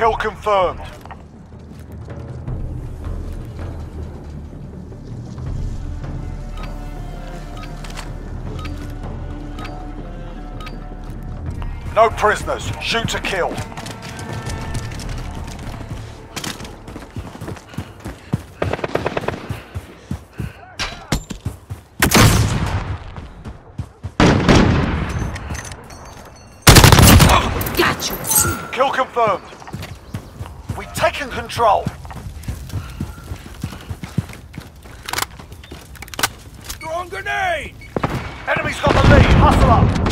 Kill confirmed. No prisoners. Shoot to kill. Got you. Kill confirmed. Taken control. Throwing grenade! Enemy's got the lead. Hustle up.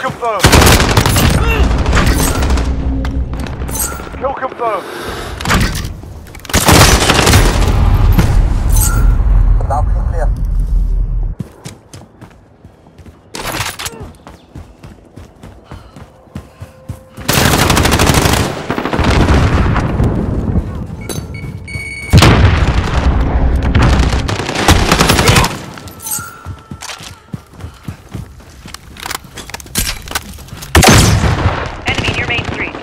Confirmed. Kill confirmed. Enemy near Main Street.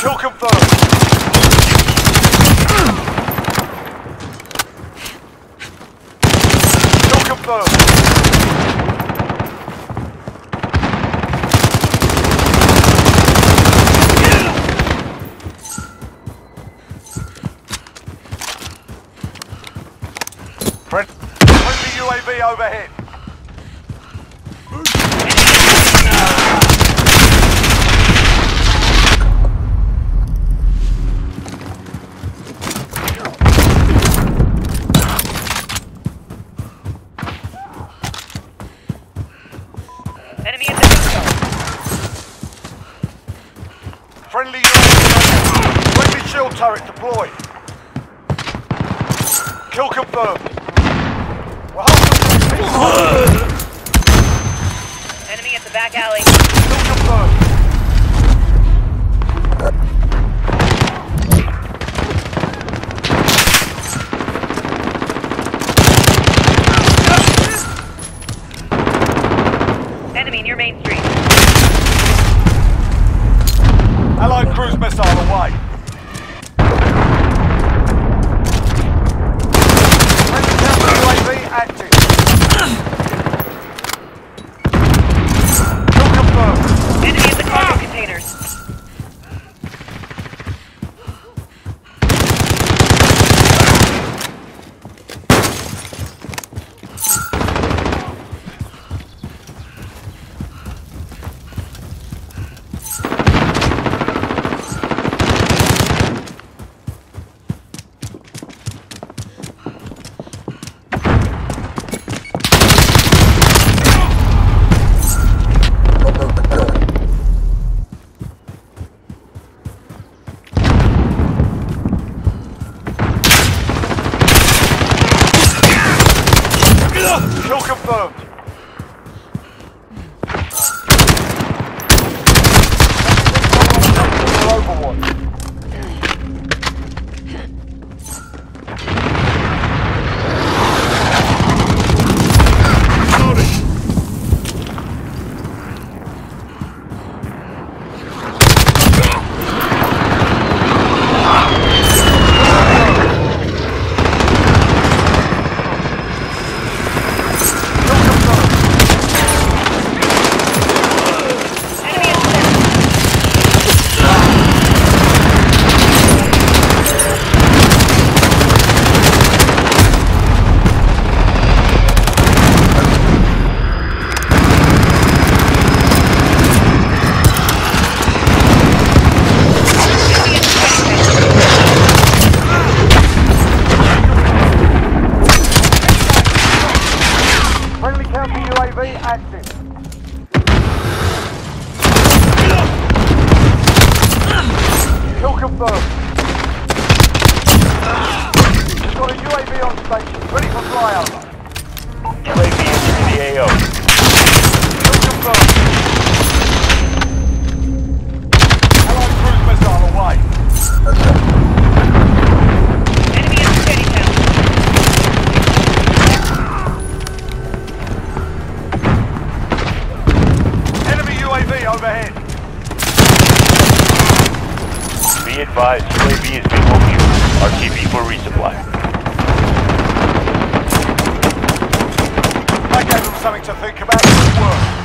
Kill confirmed. Kill confirmed. Friendly UAV overhead. Turret deployed. Kill confirmed. We're holding Enemy at the back alley. Kill confirmed. Enemy near Main Street. Allied cruise missile away. Awesome. UAV active. Kill confirmed. Got a UAV on station, ready for flyover. UAV entering the AO. Advised, UAV is being overshot. RTB for resupply. That gave them something to think about. Good work.